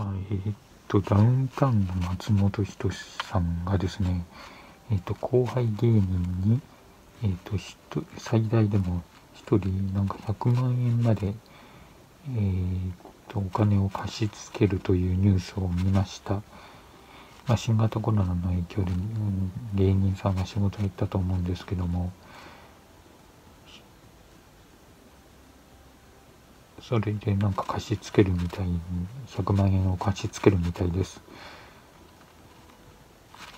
まあ、えー、っと、ダウンタウンの松本人志さんがですね、えー、っと、後輩芸人に、えー、っと、最大でも1人なんか100万円まで、えー、とお金を貸し付けるというニュースを見ました。まあ、新型コロナの影響で、芸人さんが仕事に行ったと思うんですけども、それでなんか貸し付けるみたいに100万円を貸し付けるみたいです。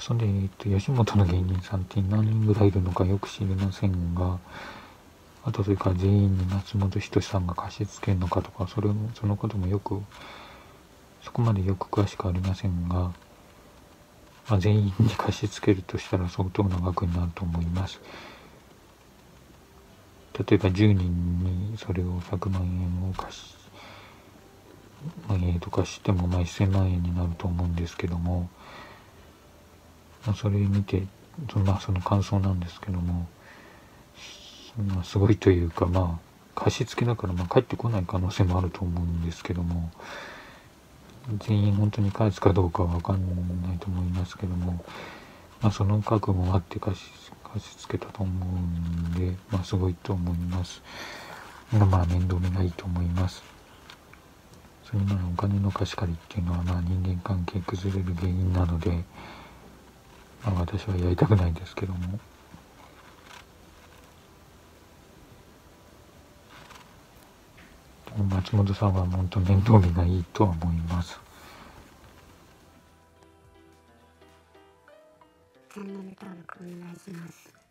それで、えっと、吉本の芸人さんって何人ぐらいいるのかよく知りませんが、あとそれから全員に松本人志さんが貸し付けるのかとか、それも、そのこともよく、そこまでよく詳しくありませんが、まあ、全員に貸し付けるとしたら相当な額になると思います。例えば10人それを100万円を貸し、万円とかしてもまあ1000万円になると思うんですけども、まあ、それ見てそ、まあその感想なんですけども、まあ、すごいというか、まあ、貸し付けだから、まあ、帰ってこない可能性もあると思うんですけども、全員本当に返すかどうかはわかんないと思いますけども、まあ、その覚悟があって貸し貸し付けたと思うんで、まあ、すごいと思います。まあ、面倒見がいいと思います。それならお金の貸し借りっていうのは、まあ、人間関係崩れる原因なので、まあ、私はやりたくないですけども。松本さんは本当面倒見がいいとは思います。チャンネル登録お願いします。